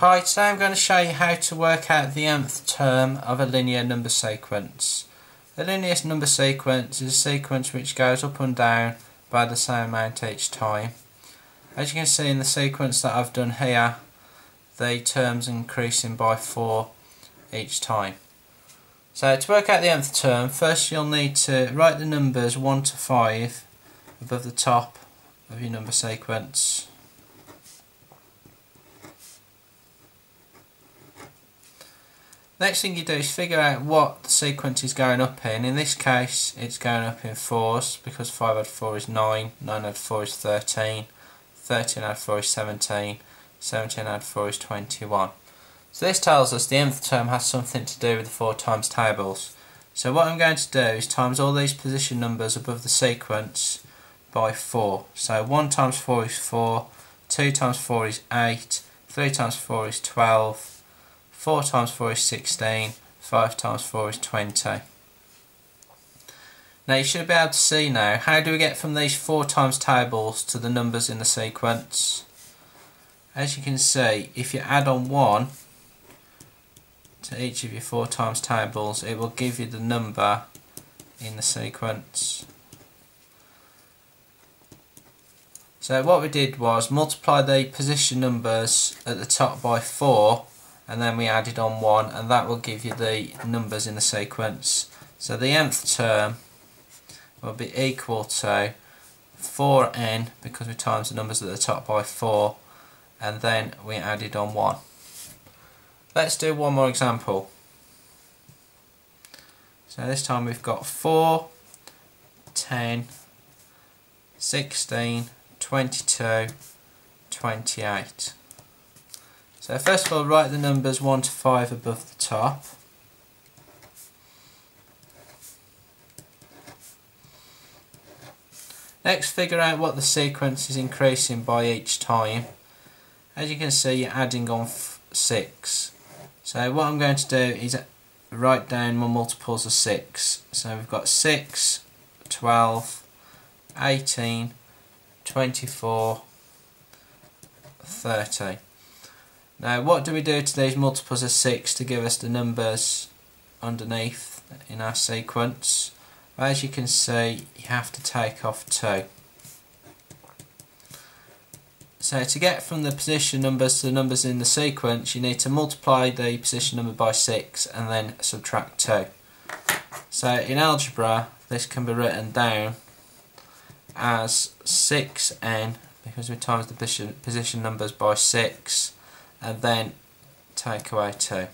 Hi, today I'm going to show you how to work out the nth term of a linear number sequence. A linear number sequence is a sequence which goes up and down by the same amount each time. As you can see in the sequence that I've done here, the terms increasing by 4 each time. So to work out the nth term, first you'll need to write the numbers 1 to 5 above the top of your number sequence. Next thing you do is figure out what the sequence is going up in. In this case it's going up in 4s because 5 add 4 is 9, 9 add 4 is 13, 13 add 4 is 17, 17 add 4 is 21. So this tells us the nth term has something to do with the 4 times tables. So what I'm going to do is times all these position numbers above the sequence by 4. So 1 times 4 is 4, 2 times 4 is 8, 3 times 4 is 12, 4 times 4 is 16, 5 times 4 is 20. Now you should be able to see now, how do we get from these 4 times tables to the numbers in the sequence? As you can see, if you add on 1 to each of your 4 times tables, it will give you the number in the sequence. So what we did was multiply the position numbers at the top by 4 and then we added on 1 and that will give you the numbers in the sequence. So the nth term will be equal to 4n because we times the numbers at the top by 4 and then we added on 1. Let's do one more example. So this time we've got 4, 10, 16, 22, 28. So first of all write the numbers 1 to 5 above the top. Next figure out what the sequence is increasing by each time. As you can see you're adding on 6. So what I'm going to do is write down my multiples of 6. So we've got 6, 12, 18, 24, 30. Now what do we do to these multiples of 6 to give us the numbers underneath in our sequence? Well, as you can see you have to take off 2. So to get from the position numbers to the numbers in the sequence you need to multiply the position number by 6 and then subtract 2. So in algebra this can be written down as 6n because we times the position, position numbers by 6 and then take away 2.